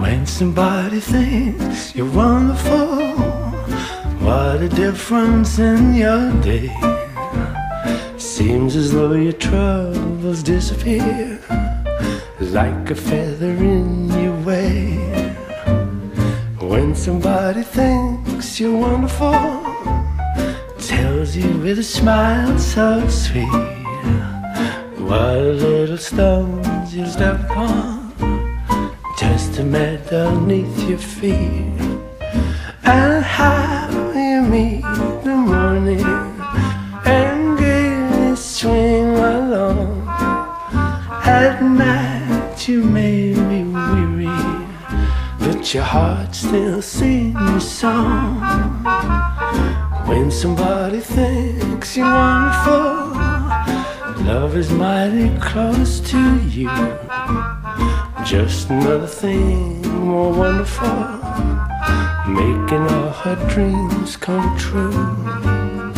When somebody thinks you're wonderful, what a difference in your day. Seems as though your troubles disappear like a feather in your way. When somebody thinks you're wonderful, tells you with a smile so sweet, what little stones you step upon, testament underneath your feet, and how you meet the morning and gaily swing along at night. You may be weary, but your heart still sings a song. When somebody thinks you're wonderful, love is mighty close to you. Just another thing more wonderful, making all her dreams come true.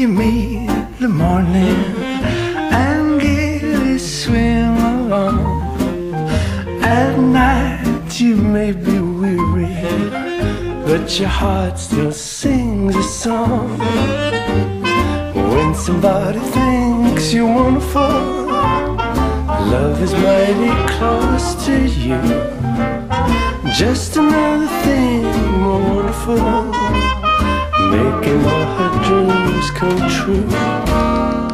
You meet the morning and gaily swim along. At night you may be weary, but your heart still sings a song. When somebody thinks you're wonderful, love is mighty close to you. Just another thing more wonderful making all her dreams come true.